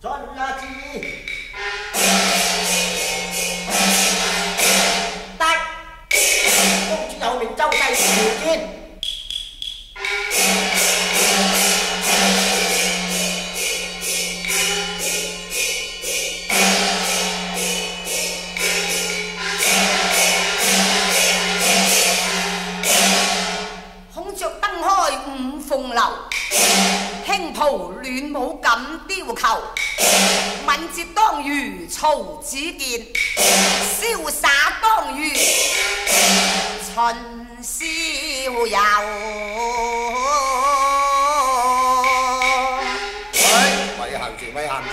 错。在阿子，得，公主有命，周世朝见。乱舞敢雕求，敏捷当如曹子健，潇洒当如秦逍遥。喂，喂行住，喂行住。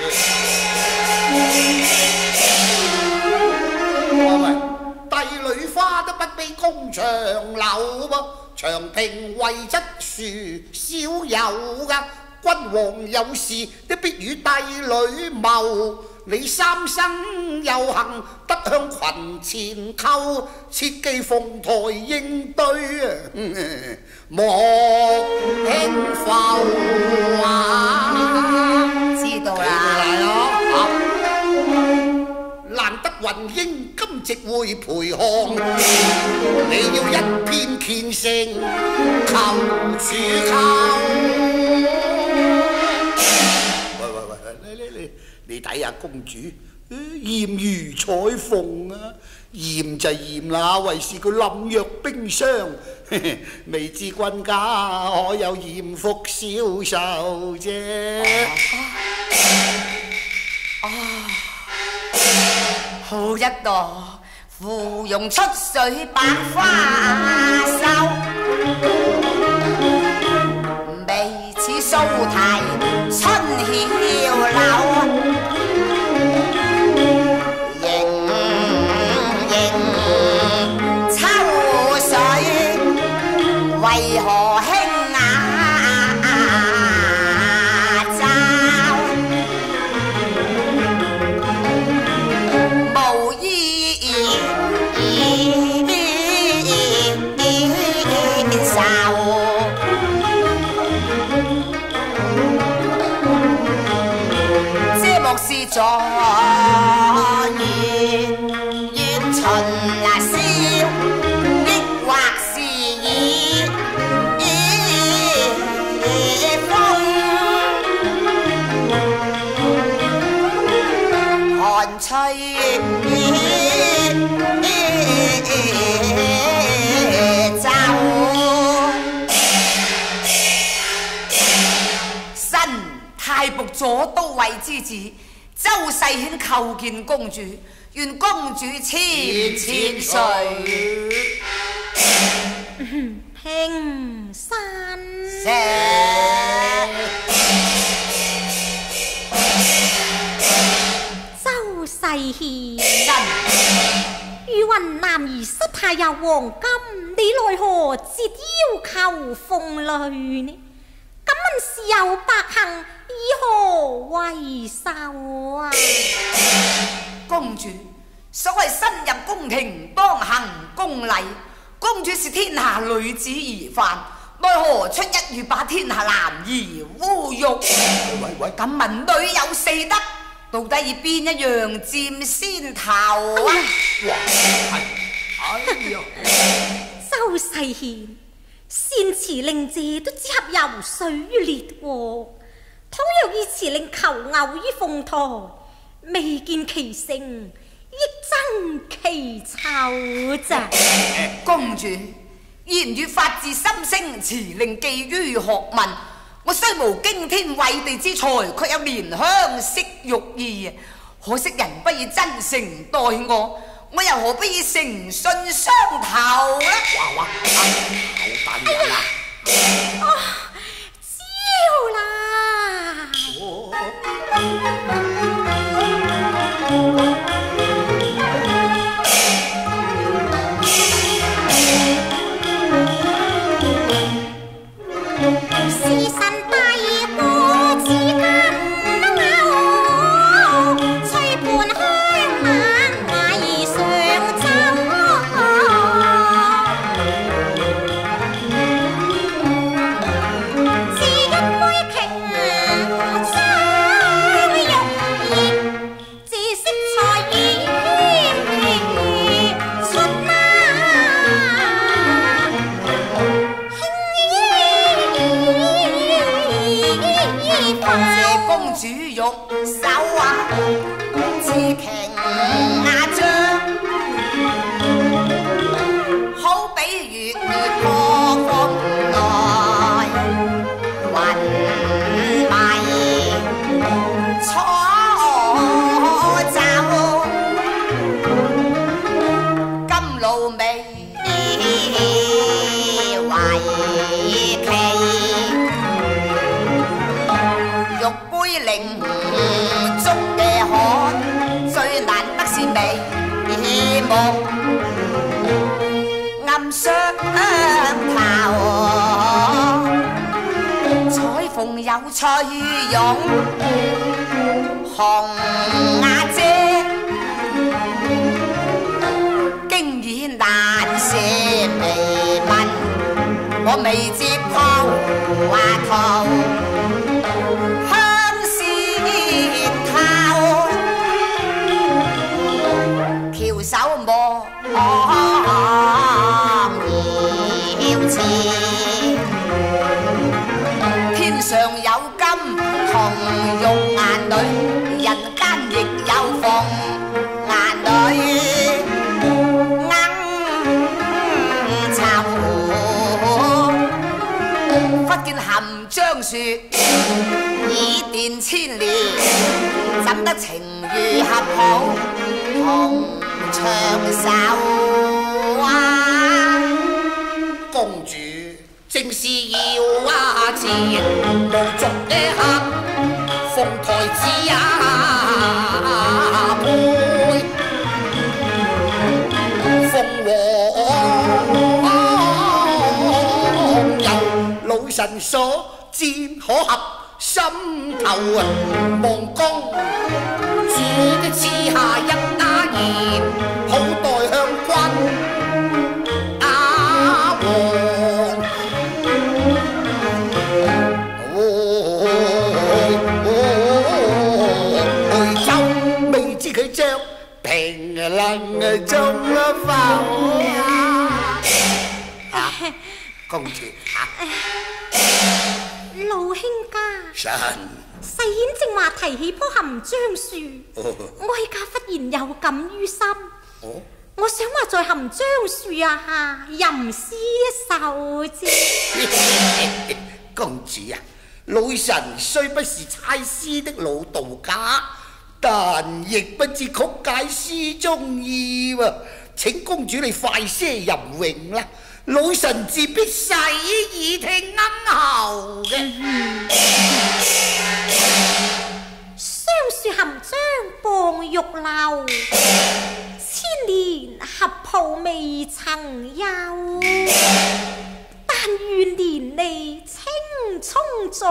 喂，帝女花都不比宫长柳噃，长平为质殊少有噶。君王有事，你必与帝女谋。你三生有幸得向群前叩，切记凤台应对 莫轻浮啊！知道啦。难得云英今夕会陪看，你要一片虔诚求主叩。你睇下公主，艳如彩凤啊！艳就艳啦，为是佢冧若冰霜，未知君家可有艳福消受啫？啊，好一朵芙蓉出水百花秀，眉似素题左都尉之子周世显叩见公主，愿公主千千岁。平身。周世贤，臣如云男儿失太有黄金，你奈何折腰求凤泪呢？敢问是有百行，以何为寿啊？公主，所謂身入宮廷當行宮禮，公主是天下女子而犯，奈何出一語把天下男兒侮辱？喂喂，咁問女有四德，到底以邊一樣佔先頭啊？哎呀，周世贤，善辭令姐都只合游水於烈禍，倘若以辭令求偶於鳳台，未见其性，亦爭其臭咋？公主，言語發自心声，辞令寄于学问。我虽无惊天偉地之才，却有憐香惜玉意。可惜人不以真诚待我，我又何必以诚信相投呢？哇哇，好大人啊！招啦！我翠拥红阿姐经已难舍微问我未接抛啊头。情如合好，同长寿啊！公主正是要啊自無俗嘅客，鳳台子啊配鳳凰神所見可合心頭啊！望公主的賜下一家言，好待向君阿王。回州未知佢着平能中了否啊？啊，公主啊！老兄家，神，世顯正話提起棵含樟樹，哦。哀家忽然有感於心，哦，我想話在含樟樹啊下吟詩一首啫。公主啊，老臣雖不是猜詩的老道家，但亦不知曲解詩中意喎。請公主你快些吟詠啦，老臣自必洗耳听恩喉嘅。雙樹含章傍玉樓，千年合抱未曾休。但願連理青葱在，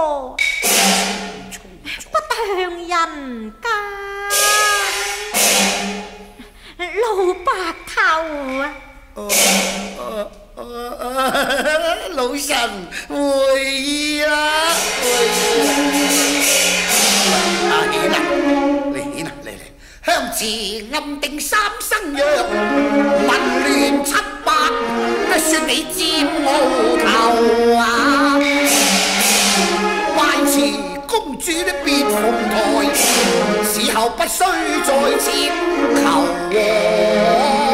不向人家。老白头啊！老臣會意啦，會意。啊，顯啊，你顯啊，嚟嚟，香池暗定三生约，文亂七八，得說你佔鰲頭啊！壞詞公主的别凤台，此後不須再簽求王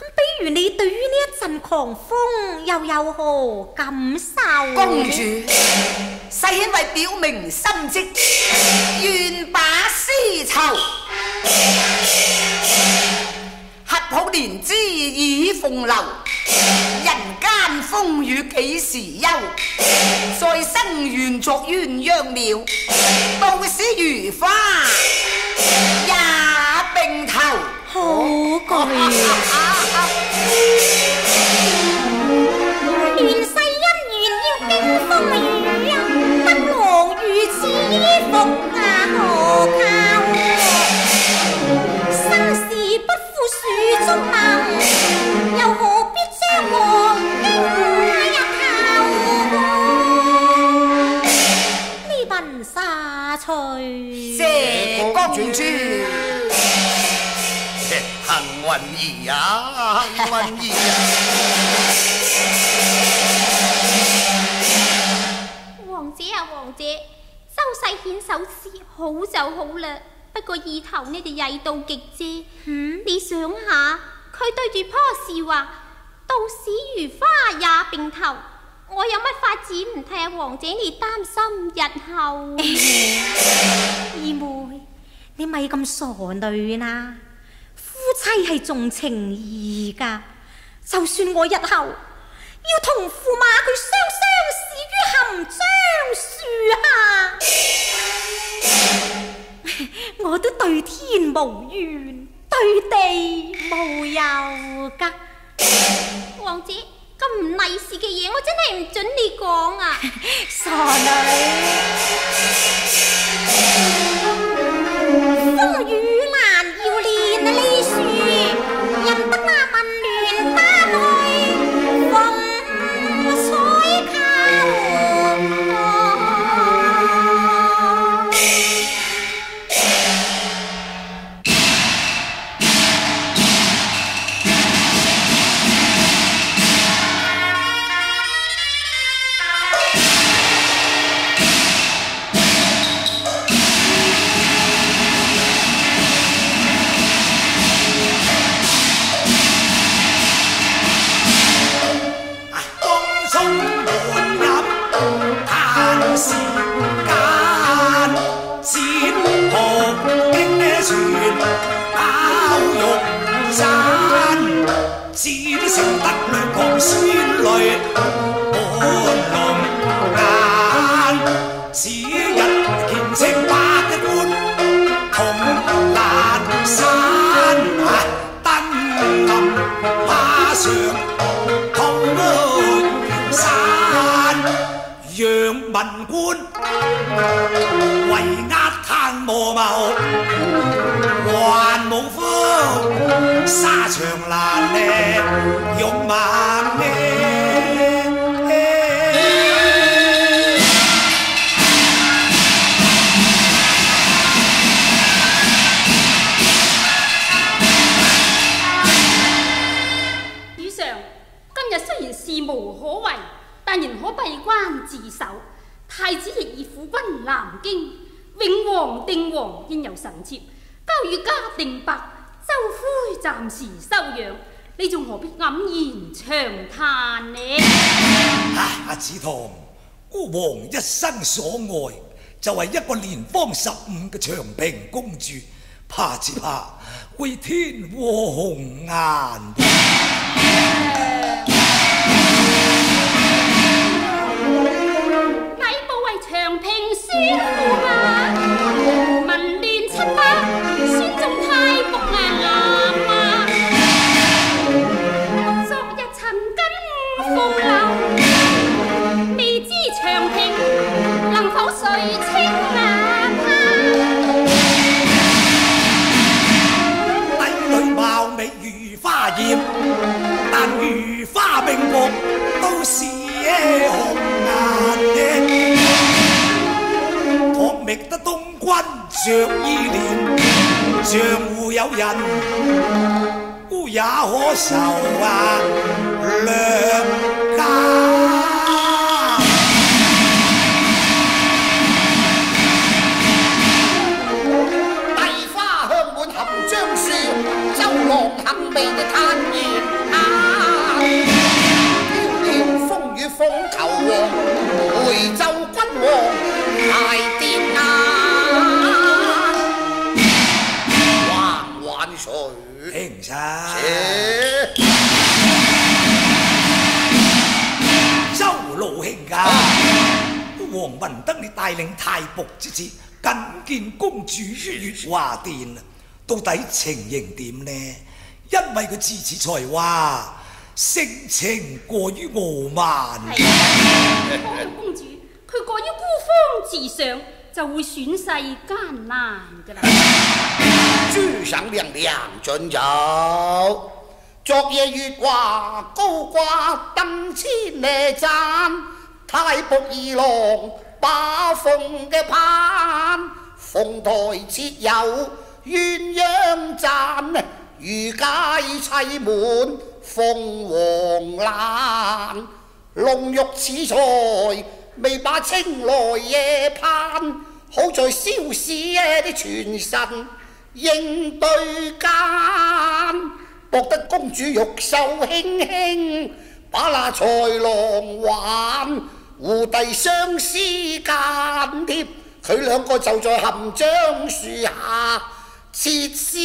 咁比如你對於呢一陣狂風又有何感受？公主，世顯為表明心跡，願把丝绸合抱蓮枝已鳳樓，人間風雨幾時休？再生願作鴛鴦鳥，到死如花也并王姐啊，王姐，周世顯手勢好就好啦，不過意頭呢就曳到極啫。嗯你想下，佢對住棵樹話：到死如花也並頭。我有乜法子唔替阿王姐你擔心日後？二妹，你咪咁傻女啦！夫妻係重情義噶，就算我日後要同駙馬佢雙雙死於含章樹下，我都對天無怨，對地無尤噶。王子咁唔利是嘅嘢，我真係唔准你講啊！傻女，風雨文官為壓貪無謀，還無夫，沙場難敵勇猛。时收养，你仲何必黯然长叹呢？啊，阿紫棠，孤王一生所爱就系一个年方十五嘅长平公主，怕只怕会天祸红颜。但如花并目都是红颜。觅得东君着依恋，像户有人。孤也可受啊，良家。帝花香满含樟树，周郎杏味的叹言啊。飘飘风雨风求王，回奏王闻得你带领太仆之子觐见公主于月华殿，到底情形点呢？因为佢自恃才华，性情过于傲慢。公主，佢过于孤芳自赏。就会损世艰难噶啦！朱上娘娘进酒，昨夜月华高挂灯千里盏，太仆二郎把凤嘅盼，凤台设有鸳鸯盏，御街砌满凤凰兰，龙玉此才。未把青来夜盼，好在萧氏的全神应对间，博得公主玉手轻轻把那才郎还，胡弟相思间贴，佢两个就在含章树下切丝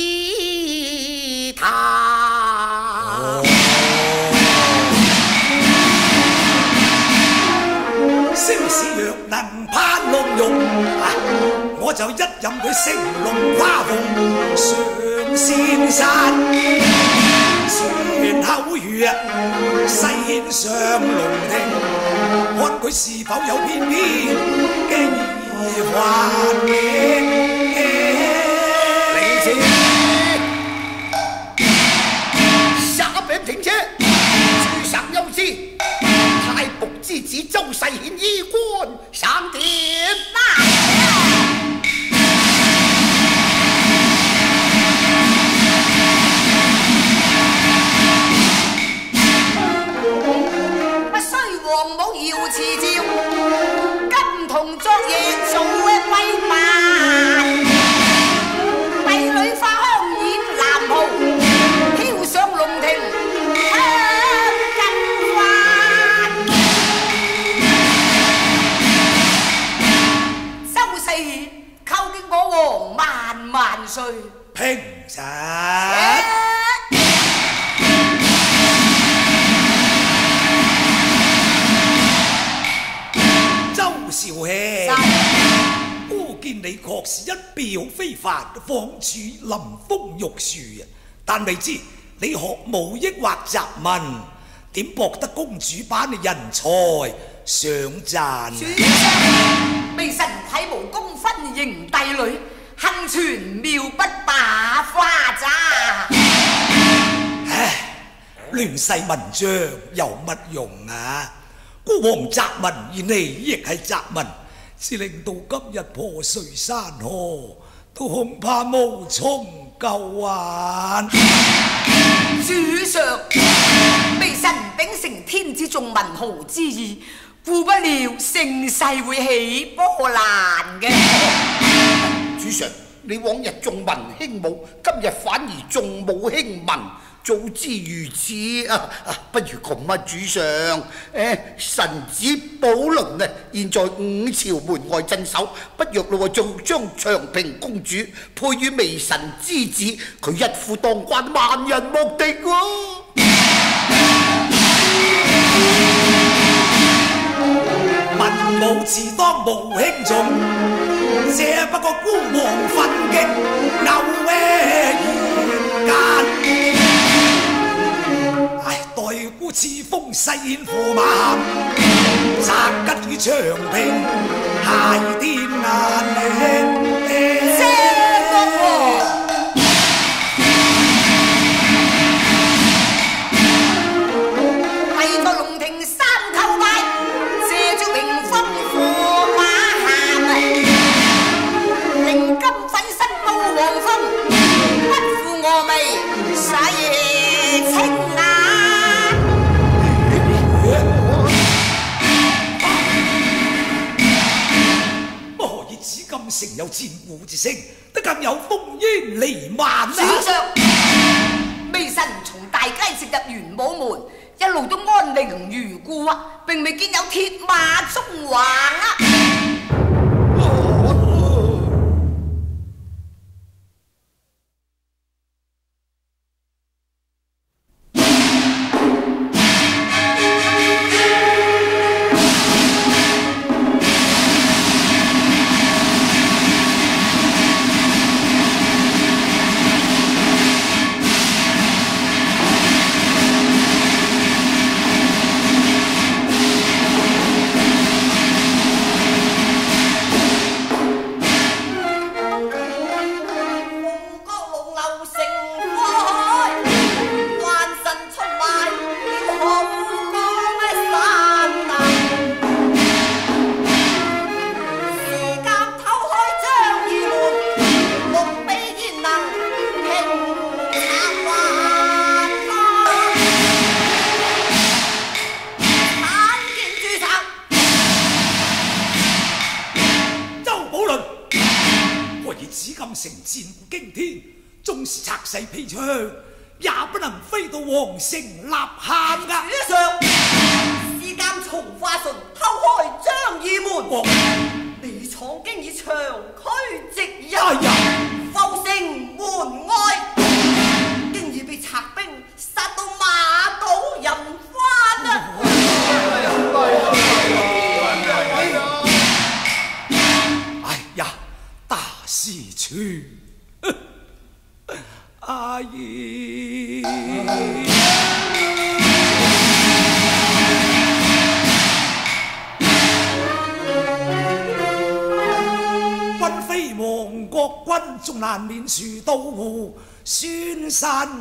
谈。萧氏若能攀龙玉，我就一任佢成龙花凤上仙山。前后如西献上龙庭，看佢是否有翩翩嘅幻影。李子，下边停车，书上有字。之子周世显衣冠上殿，须王母仿似臨風玉樹啊！但未知你學武益或杂文，點博得公主版嘅人才上讚？主上，微臣體無功分迎帝女，幸存妙不把花咋？唉，亂世文章有乜用啊？孤王杂文，而你亦係習文，是令到今日破碎山河，都恐怕无从救還。主上，微臣秉承天子重文豪之意，顧不了盛世會起波澜嘅。主上，你往日重文輕武，今日反而重武輕文。早知如此啊，啊不如咁啊，主上，誒、臣子寶麟啊，現在五朝門外鎮守，不若咯就將長平公主配與微臣之子，佢一夫當關，萬人莫敵喎、文武自當無輕重，這不過孤王奮擊牛咩言間。似風誓駙馬，擲吉与长平，下天眼。城有战鼓之声，得更有烽烟弥漫主啊！上，微臣從大街直入元武门，一路都安宁如故啊，并未见有铁马中横啊！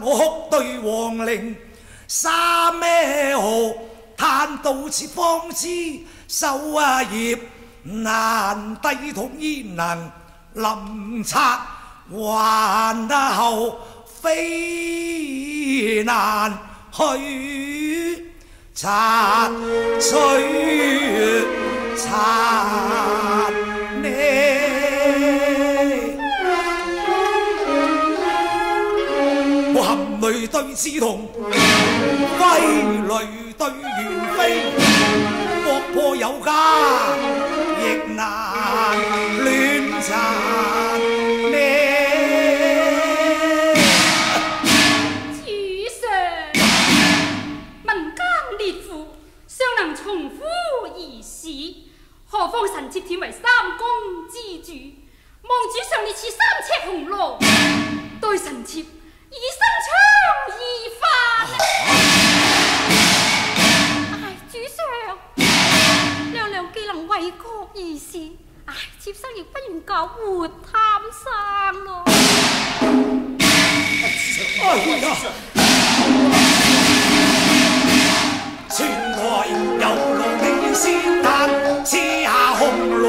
我哭对王陵，沙咩河叹到此方知，手啊叶难低统焉能临策还啊后非难去拆取拆咩？呢？我含淚對志同，揮淚對元飛，國破有家，亦難亂殘呢？主上，民間烈婦尚能重夫而死，何況臣妾忝为三公之主望主上列似三尺紅羅，待臣妾以身槍而犯。唉，主上，娘娘既能為國而事，唉，妾身亦不願搞活貪生咯。哎呀！前台有路你先彈，賜下紅龍。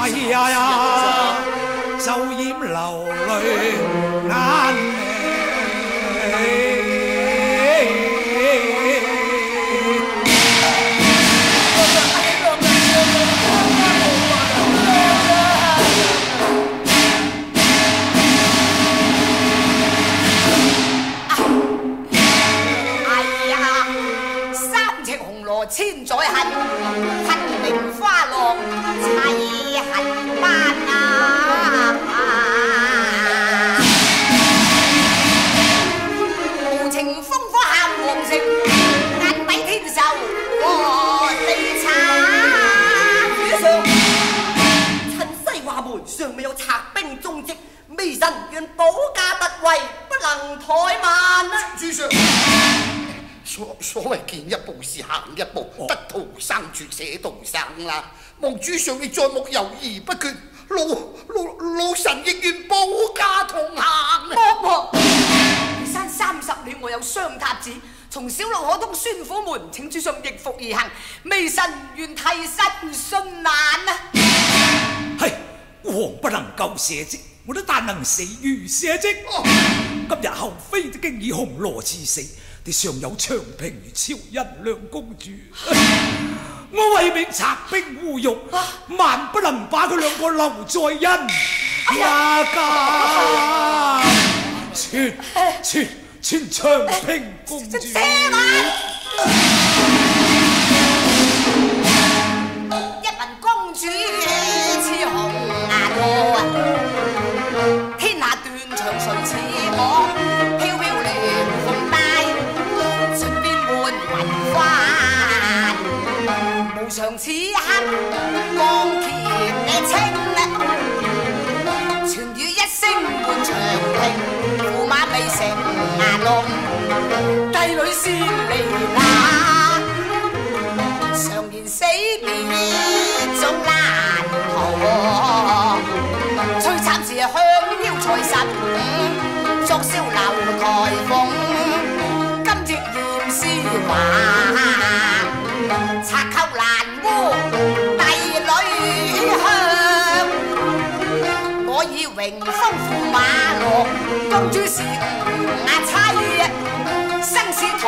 哎呀呀，流泪。願保駕特位，不能怠慢啊！主上，所所謂見一步是行一步，得道生處且道生啦。望主上你再莫猶豫不決，老老老臣亦願保駕同行。惡王，移山三十年，我有雙塔子，從小路可通宣府門，請主上逆服而行，微臣願替身殉難啊！係王不能夠赦職，我都但能死於赦職。今日後妃都經已紅羅賜死，你尚有長平如超恩兩公主。我為免賊兵污辱，萬不能把佢兩個留在恩家家。傳傳傳長平公主。帝女先离哪，常年死别总难逃。催惨时香邀财神，作消楼台风。今夕念诗话，拆构难窝。榮封駙馬落，公主是牙妻，生死同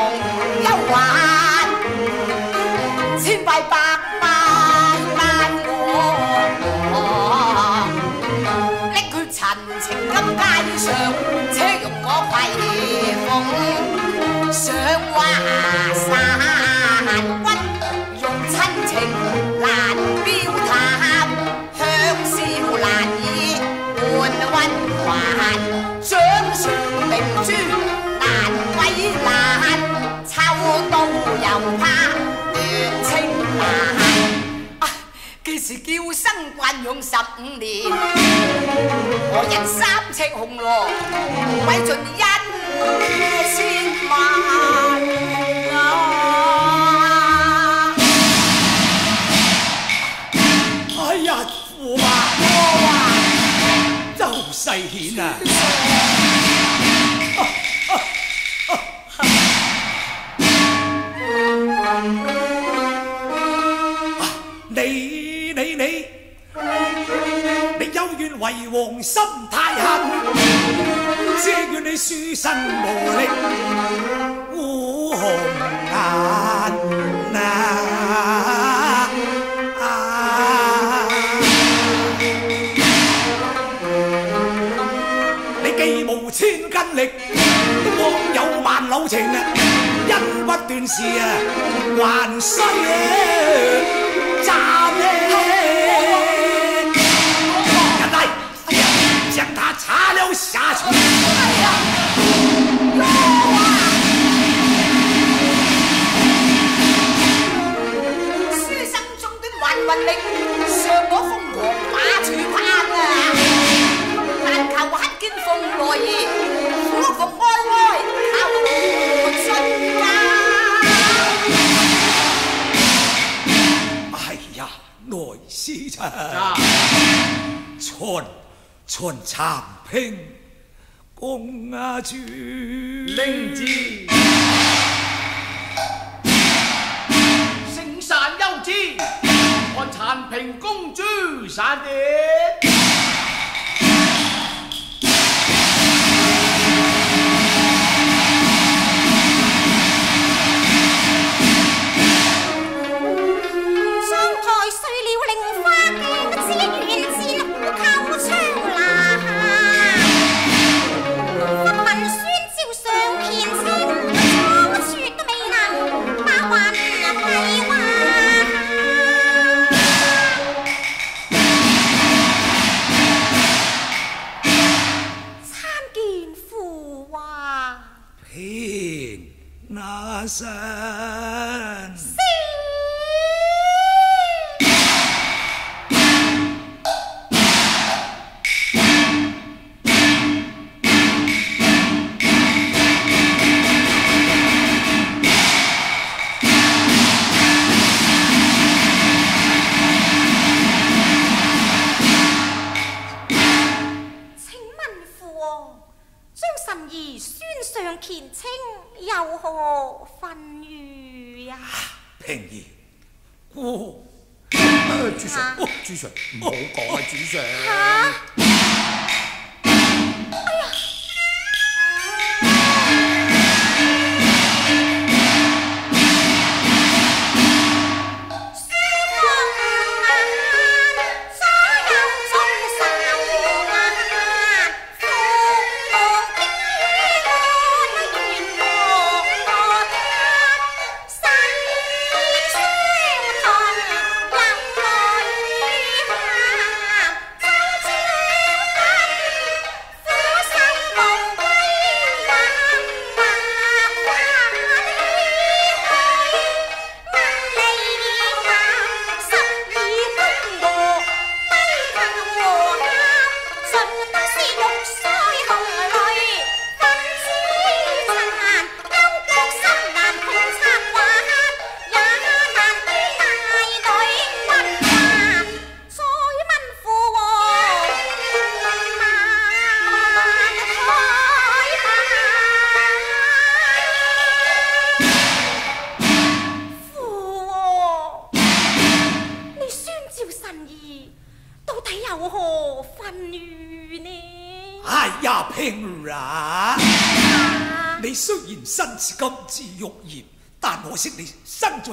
忧患。千拜百拜拜我，拎佢陈情金街上，且容我攜鳳上华山掌上明珠难为难，抽刀又怕断青蔓。既是娇生惯养十五年，何日三尺红罗委尽恩千万？世顯啊！你你你，你有怨为王心太狠，只願你书生无力烏紅顏情啊因啊还需人将他插了下去书生中的还魂我疯狂把攀啊。但求一见风来春春长平公啊。主，令旨，圣上有旨，看残平公主散碟。那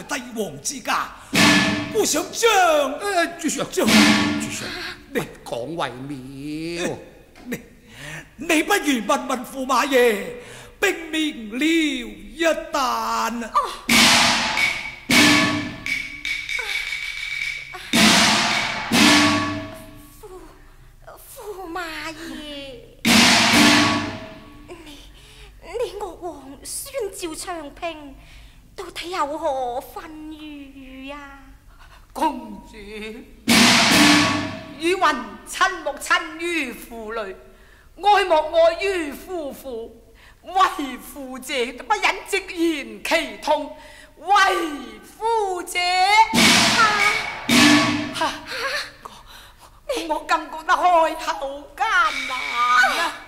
在帝王之家，姑想將誒主上，將主上，你講為妙。你你不如問問駙馬爺，並免了一旦啊！駙馬爺，你你岳王宣召長平，到底有何分語呀？公主，汝云親莫親於父女，愛莫愛於夫婦，為父者不忍直言其痛，為夫者。哈我我更覺得開口艱難啊！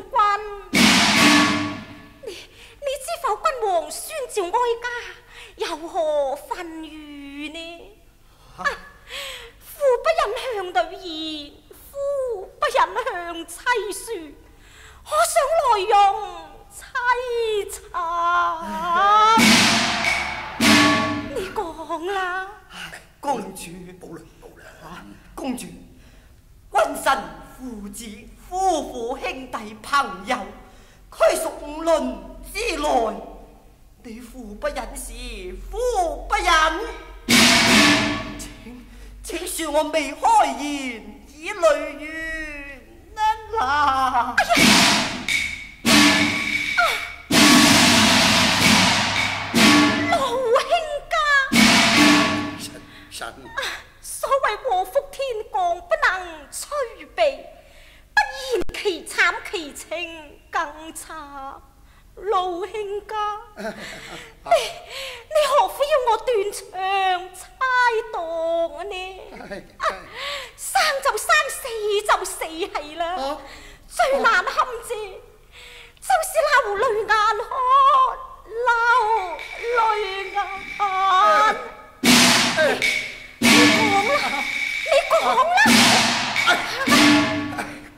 將軍，你你知否君王宣召哀家，有何分語呢？啊父不忍向女儿，夫不忍向妻说，可想来用凄慘。你講啦，公主，保良保良，公主，君臣父子、夫婦兄弟朋友，俱屬五倫之內。你父不忍時，夫不忍。請請恕我未開言，以淚緣啊！老兄家。所謂禍福天降，不能催避，其慘其情更差。老兄家，你你何苦要我断腸猜度呢？啊生就生，死就死係啦。啊最難堪之就是流淚眼看，流淚眼。你講啦，你講啦。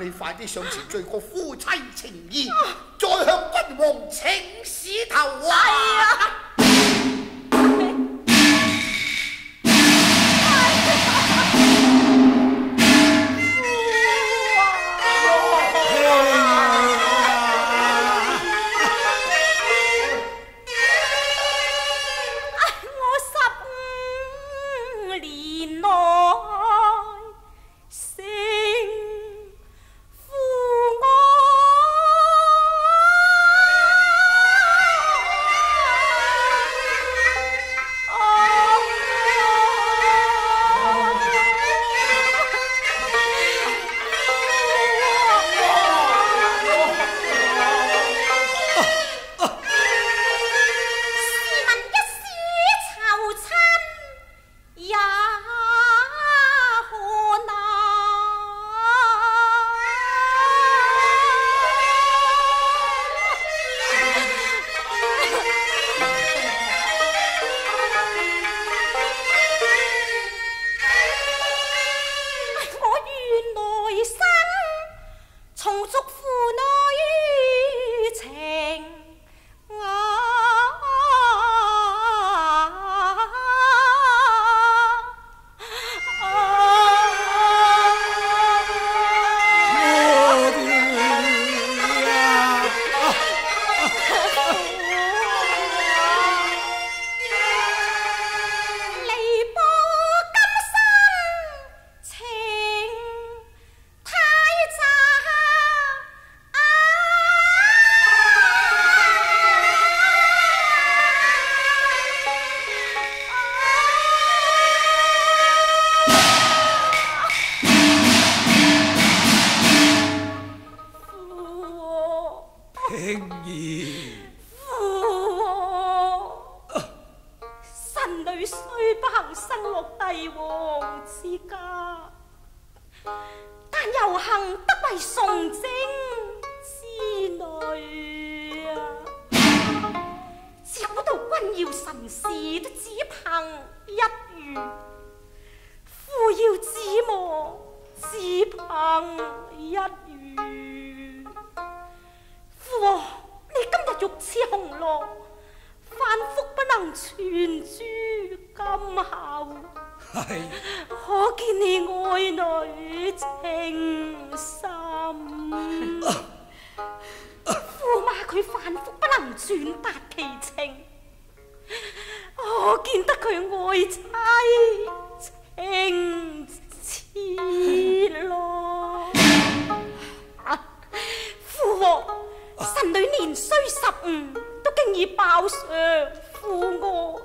你快啲上前罪過夫妻情義，再向君王請示頭啊！但又幸得為崇禎之女啊！自古道君要臣事都只憑一遇，父要子亡只憑一遇。父王，你今日玉賜紅羅，反覆不能傳諸今后，可见你愛女情深。驸馬佢反覆不能轉達其情，可見得佢愛妻情切咯。父 王，神女年雖十五，都經已飽嘗父餓，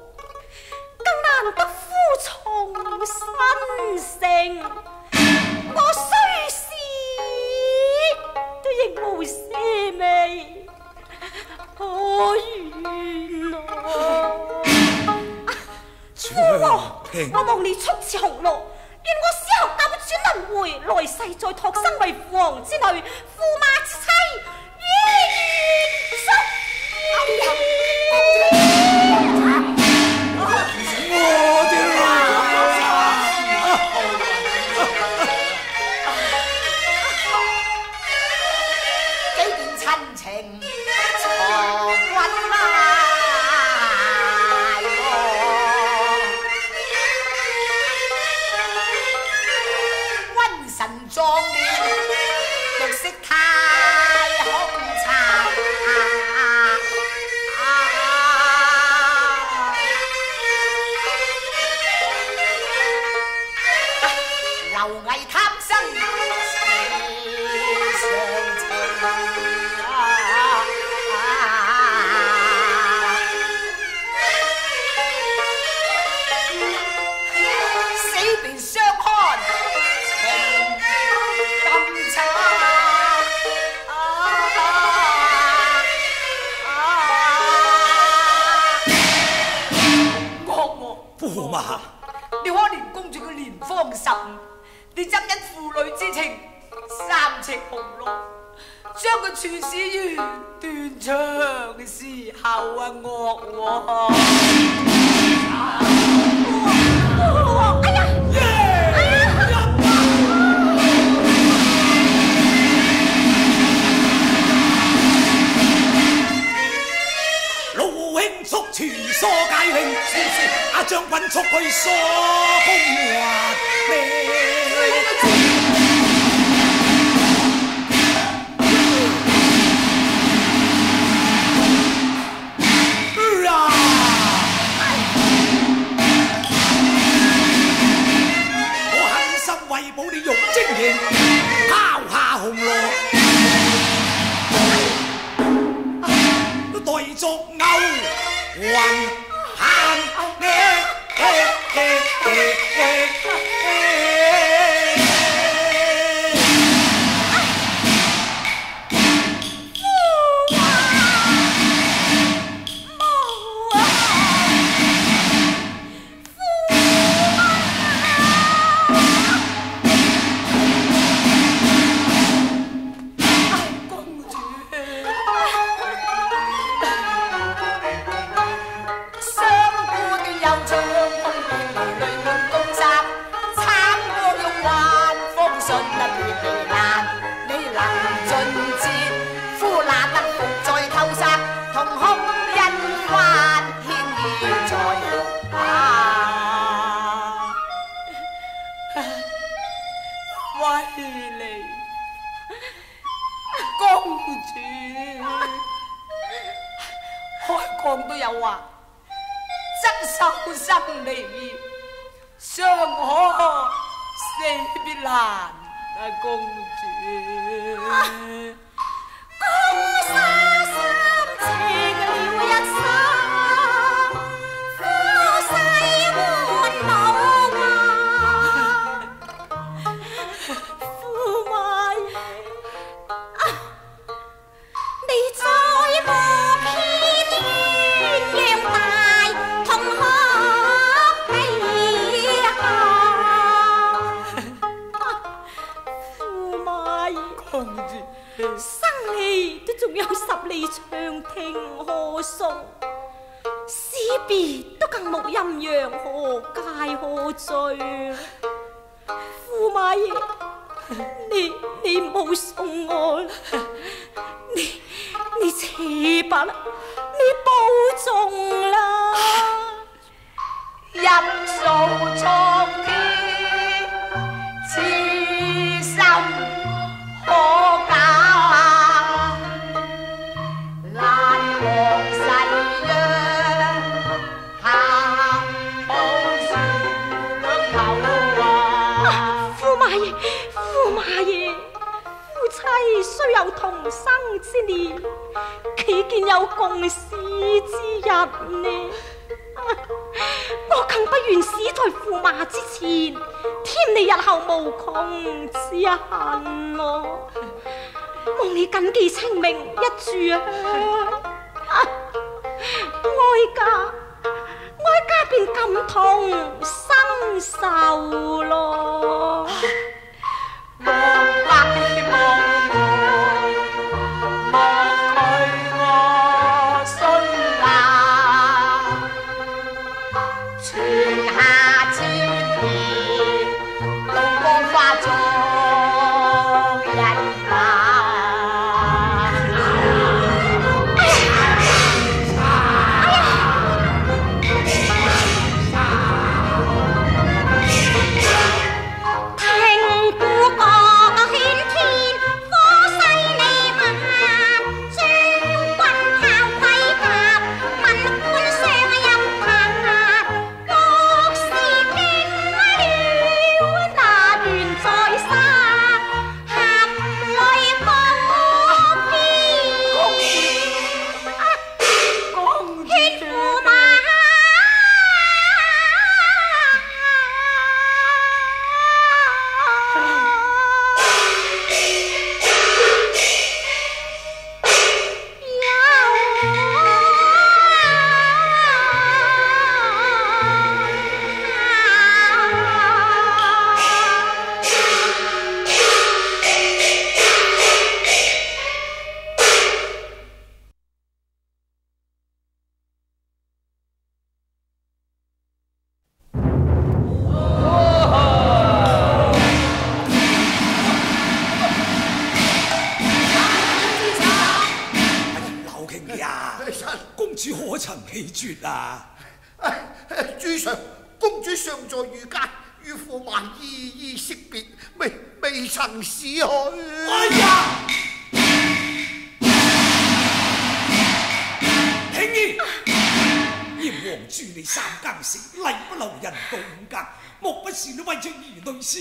更難得夫從新城。我雖是都亦無些味可願啊！父王，我望你出此紅路，願我死後九轉輪迴，來世再托生為父王之女，驸馬之妻，願我的好嘛！你可怜公主，佰年方十五，你怎因父女之情，三尺红罗，将佢处死于断肠嘅时候啊！恶王。全梳解领，先知阿将军速去梳胸环领。我心保你精，下，作牛。one hand.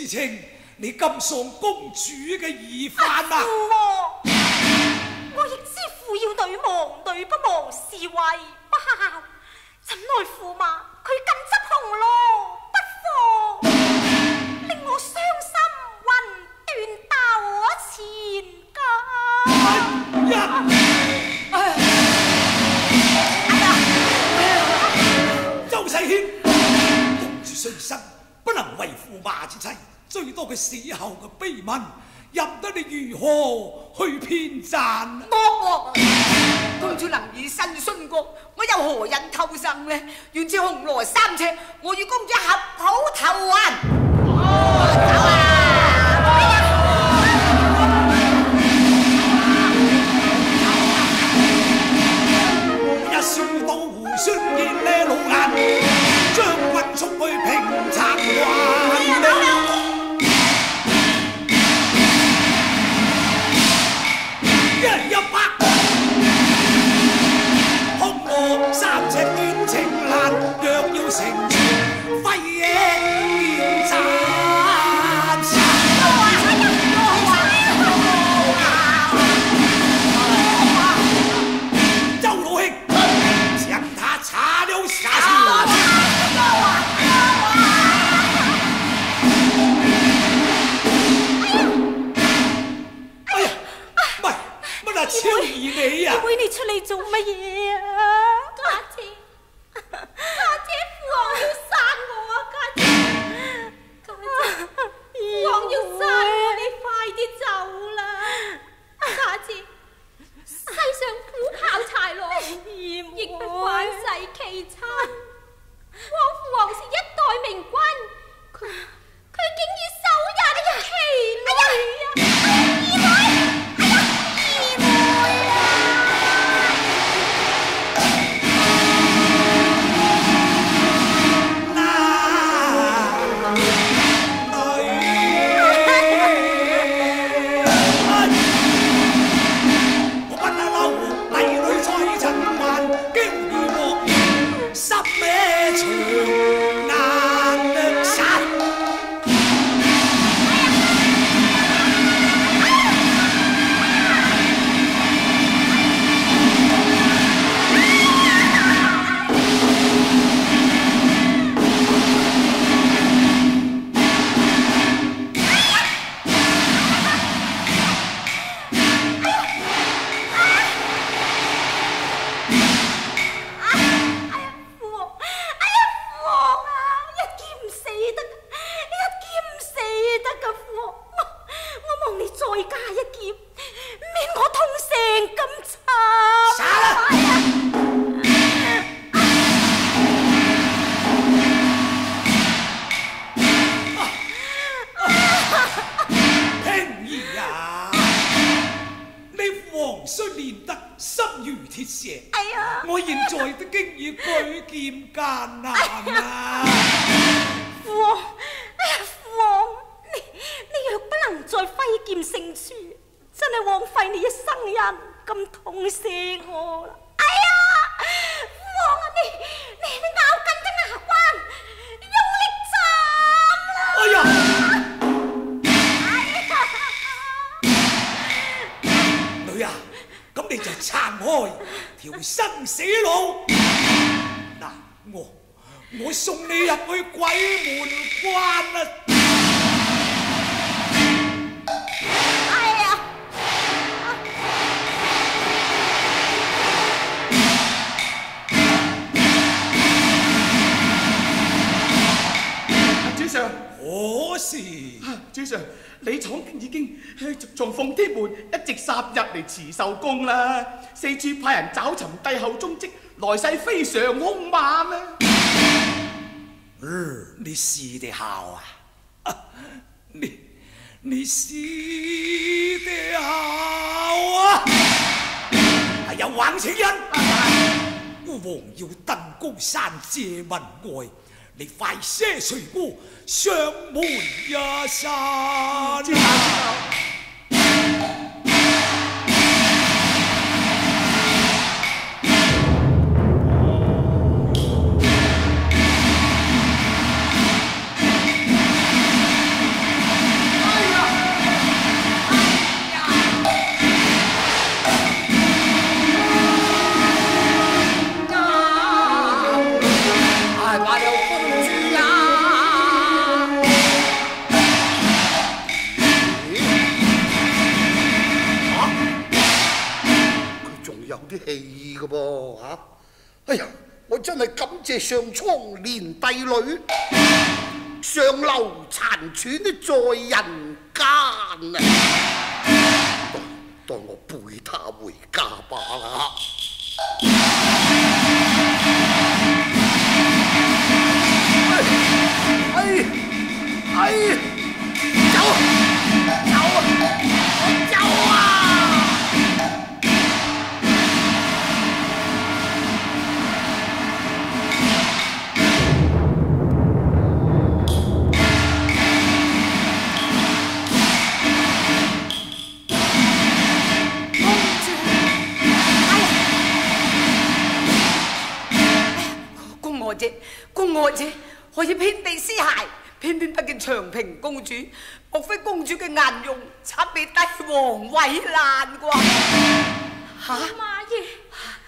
情，你甘喪公主嘅疑犯啊！父王，我亦知父要女亡，女不亡是為不孝。怎奈驸馬佢更執紅羅不放，令我傷心魂斷鬥前家。周世軒，公主雖生，不能為驸馬之妻，最多嘅死後嘅悲憫，任得你如何去編撰？惡公主能以身殉國，我又何忍偷生呢？願似紅羅三尺，我與公主合抱投還。一説到胡宣見呢老眼，將軍速去平賊還。若不能再揮劍勝出，真係枉費你一生人咁痛惜我啦！哎呀，父王啊，你你你咬緊啲牙關，用力斬啦！哎呀，女啊，咁你就撐開條生死路。嗱，我我送你入去鬼門關啊！主上，可是。主上，李闖已經呃從奉天門一直殺入嚟慈壽宮啦，四處派人找尋帝後蹤跡，來勢非常兇猛啊！呃你是的好啊，啊 你你是的好啊！係有橫情人，孤王要登高山借問愛，你快些随孤上门一山。啲氣嘅噃嚇！哎呀，我真係感謝上蒼連帝女，上流殘喘的在人間啊！當我背他回家吧啦！哎哎，走走長平公主，莫非公主嘅顏容惨被帝王毀爛啩？吓、媽耶，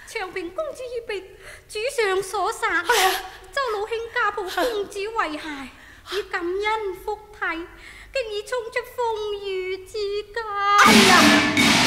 長平公主已被主上所殺，周老兄家暴公主遺骸，以感恩福體，竟已衝出風雨之家。哎呀！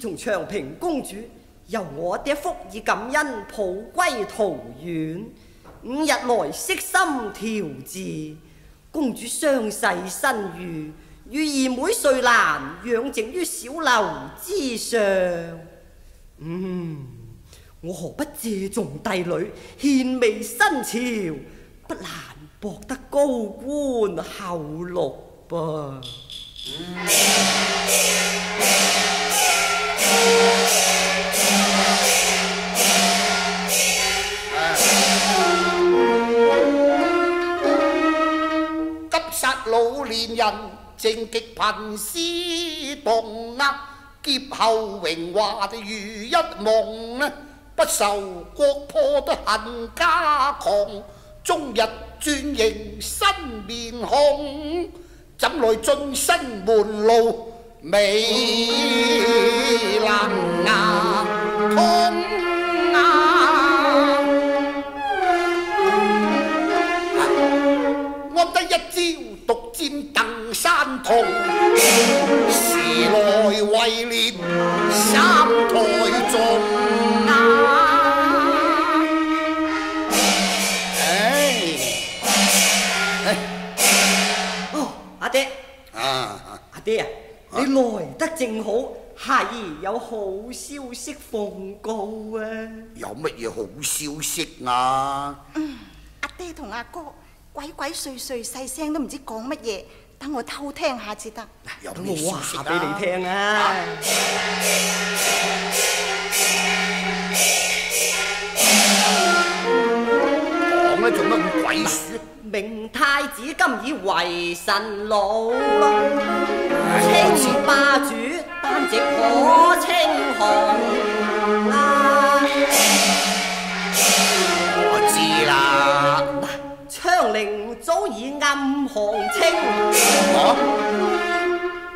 從長平公主由我爹福以感恩抱歸桃園，五日來悉心調治，公主傷勢身愈，與二妹瑞蘭養靜於小樓之上。嗯，我何不借重帝女獻媚新朝，不難博得高官厚禄噃。急杀老年人正极贫师动呃劫后荣华如一梦呢不受国破不恨家狂终日转营新面孔怎来尽身门路未能啊通啊！安得一朝獨佔鄧山童，時來位列三台中啊！唉，唉啊，阿爹啊，你來得正好，孩兒有好消息奉告啊！有乜嘢好消息啊？嗯阿爹同阿哥鬼鬼祟祟細聲都唔知講乜嘢，等我偷聽下至得。有等咩消息啊？我話俾你聽啊！講咧做乜咁鬼鼠？明太子今已為神老啦，稱霸主單席可稱雄啊！我知啦。昌齡早已暗行清，啊，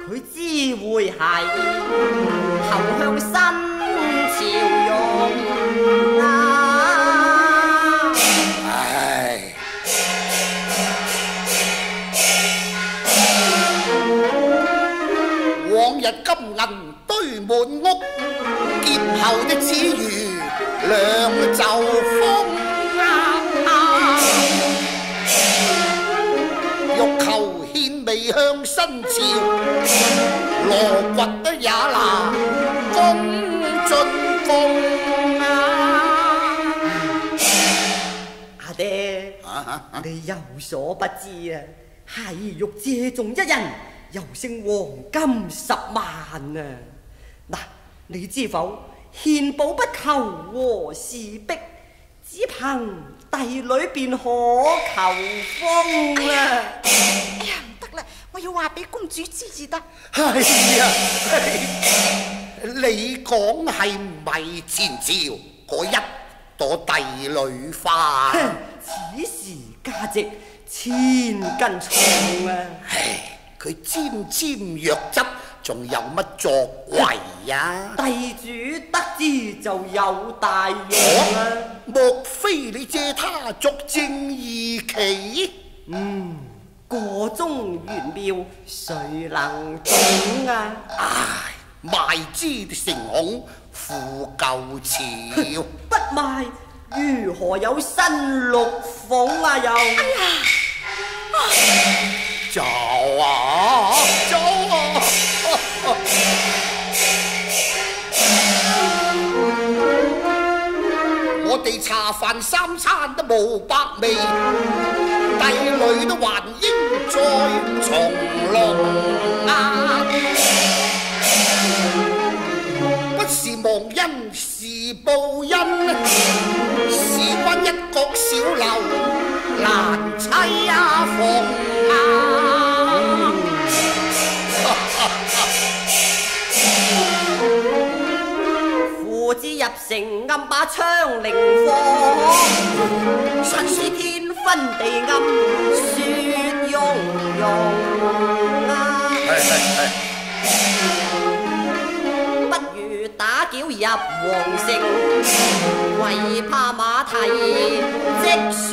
佢知會係你有所不知啊，孩兒欲借重一人，又勝黃金十萬啊！嗱，你知否？獻寶不求和氏璧，只憑帝女便可求風啊！哎呀，唔得啦，我要話俾公主知至得。哎呀，你講係唔係前朝嗰一朵帝女花？此時價值千斤重啊！唉，佢沾沾弱汁，仲有乜作為呀、帝主得知就有大用啊！莫非你借他作正義旗？嗯，個中玄妙，誰能懂啊？唉，賣之成恐負舊潮。不賣如何有新六凤啊？又哎呀，走啊，走啊！我哋茶飯三餐都冇百味，帝女都還應再從龍啊！不是忘恩是报恩，事关一國小樓難妻啊鳳啊！父子入城暗把槍靈放，神是天昏地暗，入皇城，唯怕马蹄积雪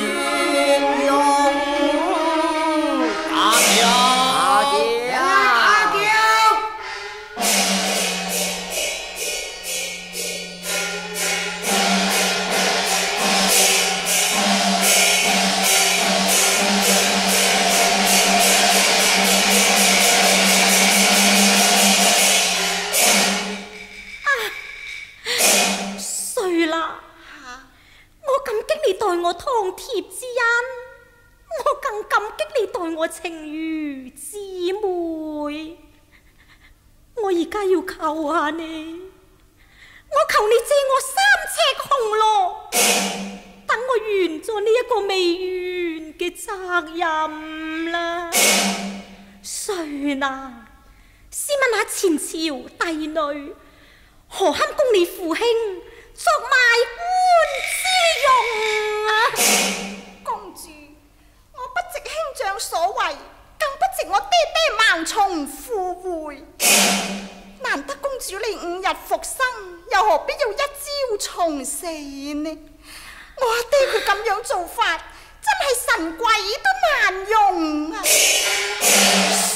前朝帝女，何堪供你父兄作賣官之用啊？公主，我不值兄長所為，更不值我爹爹盲從赴會。難得公主你五日復生，又何必要一朝重死呢？我阿爹佢咁樣做法，真係神鬼都難容啊！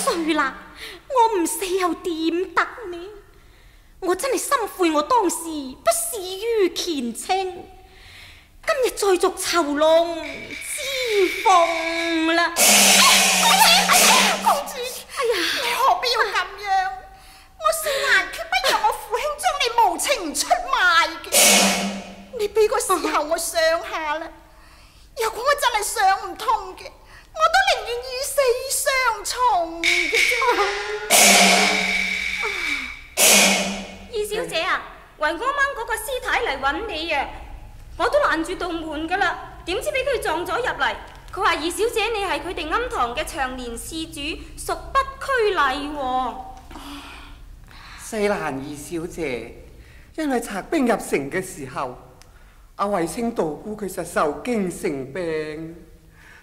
衰啦！我唔死又点得呢？我真系心悔我当时不是于干清今日再续囚龙之凤啦。公主哎呀你何必要咁样？我姓兰决不让我父兄将你无情出卖嘅你俾个时候我想下啦。若果我真系想唔通嘅我都宁愿与死相从二小姐啊，維安掹嗰個師太嚟揾你啊！我都拦住道門噶啦，點知俾佢撞咗入嚟。佢話二小姐你係佢哋庵堂嘅長年事主，屬不拘禮喎。西蘭二小姐，因為賊兵入城嘅時候，阿衛青道姑佢實受驚成病，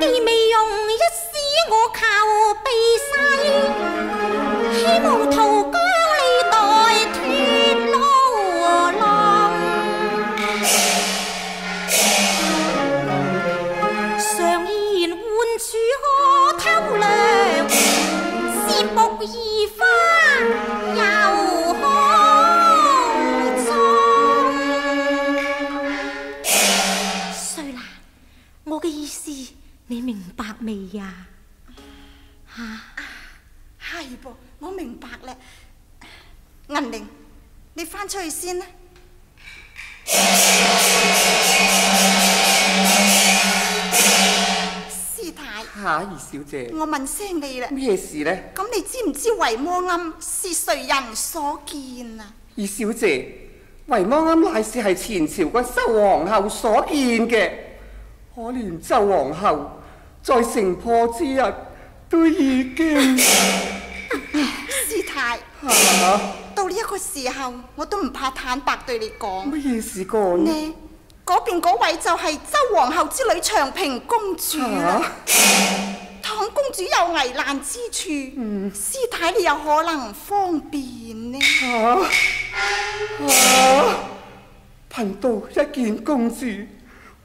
既未用一絲我求避世，希望你明白未呀？吓、係噃，我明白啦。銀玲，你翻出去先啦。師太，嚇，二小姐，我問聲你啦，咩事呢？咁你知唔知維摩庵是誰人所建啊？二小姐，維摩庵乃是係前朝個周皇后所建嘅，可憐周皇后在城破之日都已經師太，到呢一個時候，我都唔怕坦白對你講。乜嘢事講呢？呢嗰邊嗰位就係周皇后之女長平公主啦。倘公主有危難之處，師太你有可能方便呢？嚇嚇！貧道一見公主，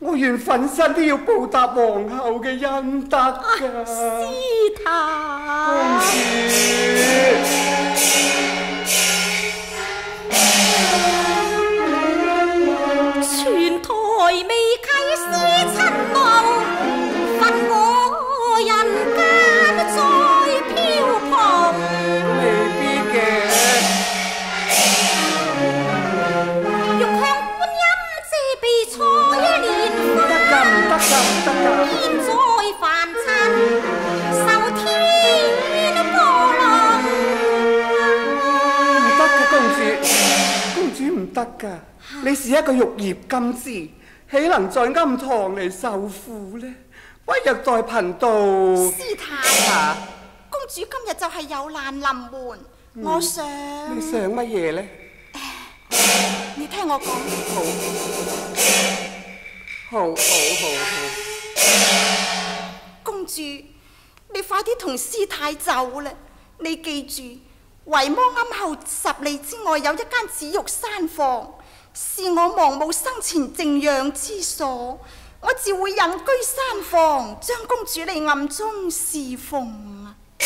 我願粉身都要報答皇后嘅恩德㗎。師太，公主。是一個玉葉金枝，豈能在庵堂嚟受苦呢？不若在貧道。師太，啊公主今日就係有難臨門，我想你想乜嘢呢？你聽我講。好好好好。公主，你快啲同師太走啦！你記住，維摩庵後十里之外有一間紫玉山房，是我亡母生前靜養之所。我自会隐居山房，将公主你暗中侍奉啊！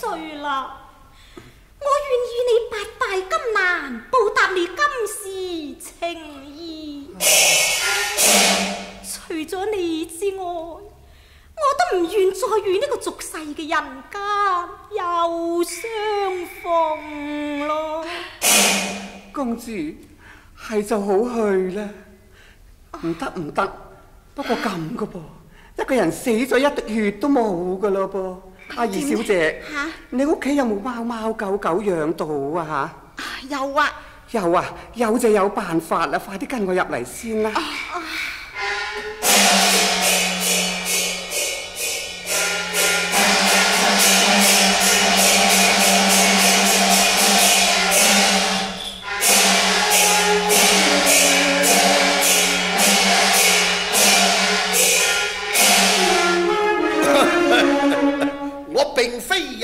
衰啦！我愿与你八大金蘭，報答你今世情意。除咗你之外，我都唔愿再与呢个俗世嘅人間又相逢咯。公主係就好去啦。唔得唔得，不過咁噶噃，一個人死咗一滴血都冇噶咯噃。阿二小姐，嚇你屋企有冇貓貓狗狗養到啊有啊，有啊，有就有辦法啦，快啲跟我入嚟先啦。我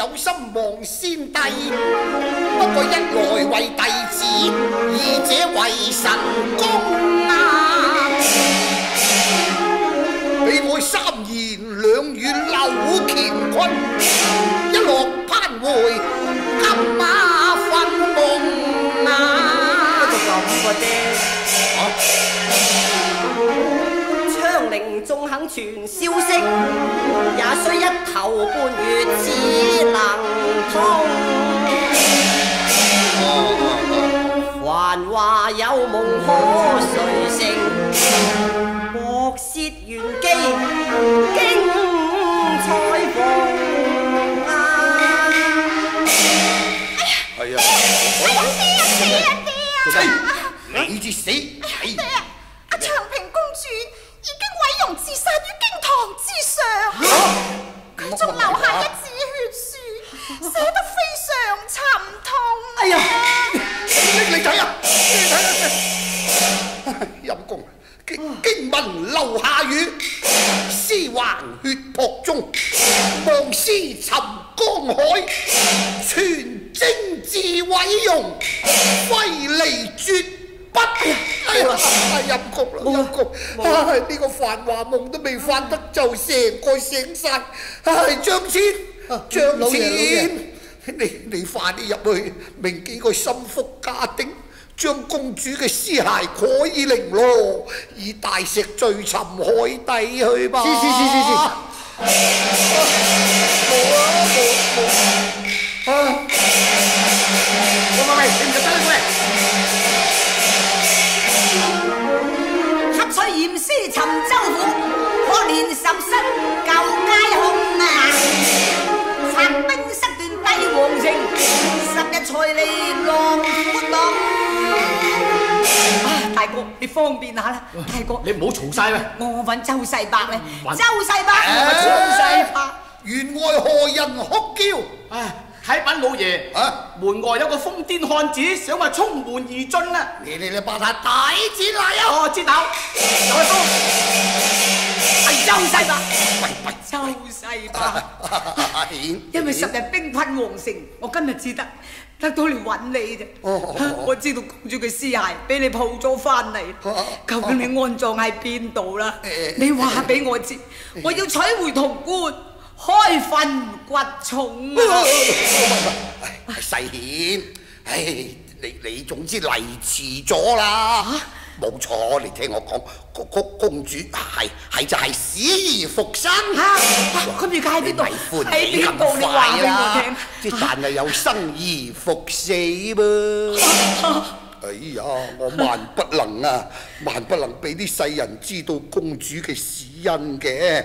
有心望先帝，不过一来为弟子，二者为神肯传消息，也需一头半月只能通。繁華有梦可誰成？莫涉玄機經彩鳳啊！係啊，你至死係爹啊！阿長仲留下一紙血書，寫得非常沉痛。哎呀！你睇啊！你睇啊！陰公，經文留下語，屍橫血泊中，望屍沉江海，全精致毀容，揮離絕不。哎呀！陰公啦，陰公！唉，呢個繁華夢都未發得就成個醒晒。唉，張千，張千。你你快啲入去，明幾個心腹家丁，將公主嘅屍骸可以零羅，以大石墜沉海底去吧。是是是是是。冇啊冇冇啊！喂喂喂，你唔入得啦喂！黑水驗屍尋州府，可憐十室舊街空啊！拆冰失斷帝王城，十日才嚟浪闊浪。啊，大哥，你方便下啦，大哥。你唔好嘈晒喂！我揾周世伯咧，周世伯，周世伯。員外何人哭叫？唉，啟稟老爺，啊門外有個瘋癲漢子想話衝門而進啦！你你你把他帶進來啊！哦，知道，有去幫。係周世伯，喂喂，周世伯。因為十日兵困皇城，我今日至得得到嚟揾你啫。哦我知道公主嘅屍骸俾你抱咗翻嚟，究竟你安葬喺邊度啦誒？你話俾我知，我要取回潼關，開墳掘重啊！世顯，唉，你你總之嚟遲咗啦。冇錯，你聽我講，公公公主係係就係死而復生。嚇！咁而家喺邊度？喺喜咁邊度？你話俾我快啦聽！！即但係有生而復死噃。哎呀，我萬不能啊，萬不能俾啲世人知道公主嘅死因嘅。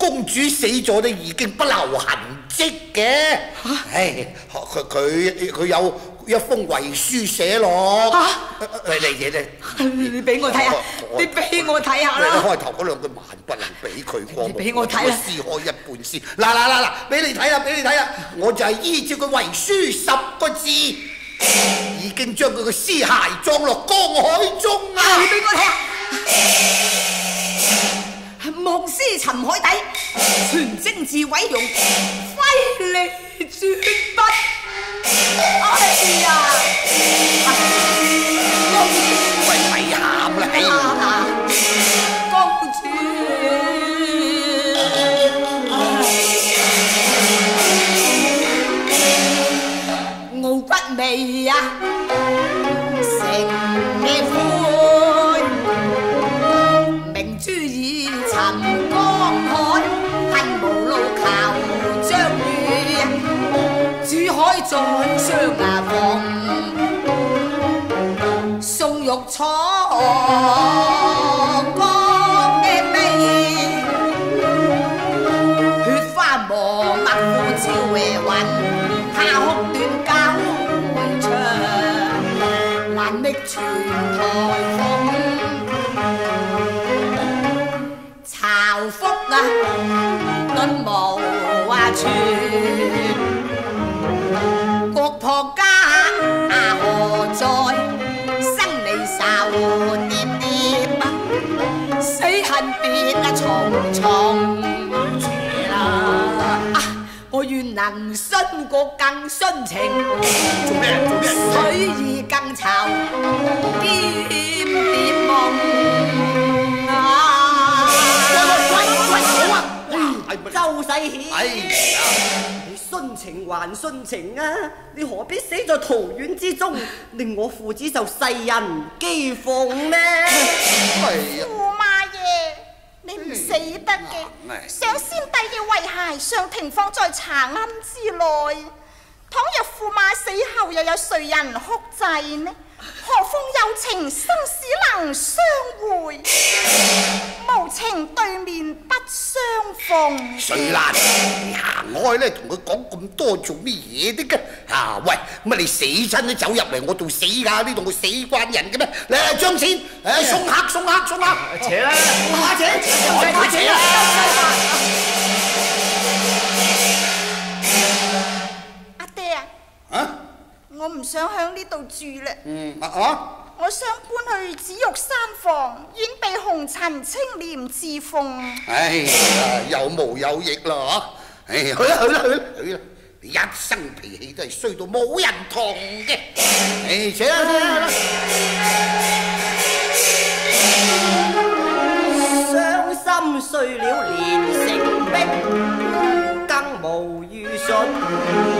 公主死咗都，已經不留痕跡嘅。唉，佢佢佢有一封遺書寫落。你你你你你俾我睇下，你俾我睇下你啦。開頭嗰兩句萬不能俾佢過，你俾我睇啦撕開一半先。嗱嗱嗱嗱，俾你睇啦，俾你睇啦，我就係依照佢遺書十個字，已經將佢嘅屍骸葬落江海中啊！啊你！俾我睇下。莫屍沉海底，全精致毁容，揮離絕不。哎呀！公主，喂，咪喊啦，哎啊公主，傲骨味啊，成珠海在雙牙房，宋玉楚能殉國更殉情，做咩？做咩？水意更愁，兼別夢啊！周世显，你殉情还殉情啊！你何必死在桃园之中，令我父子受世人讥讽呢？哎呀，駙馬爺，你唔死得嘅，唉想先帝嘅遺骸尚停放在茶庵之內，倘若驸马死后又有谁人哭祭呢？何況有情生死能相會，無情對面不相逢。水蘭，你行開咧，同佢講咁多做乜嘢的嘅？啊喂，乜你死親都走入嚟我度死㗎？呢度我死慣人嘅咩？嚟張錢，誒送客送客送客，扯啦！下扯，下扯啊！阿爹啊，啊，我唔想喺呢度住啦，嗯啊啊！我想搬去紫玉山房，遠避紅塵清廉自奉。哎呀，有毛有翼啦嚇！哎，去啦去啦去啦去啦！你一生脾氣都係衰到冇人同嘅。哎，扯啦扯啦！傷心碎了連城壁，更無預信。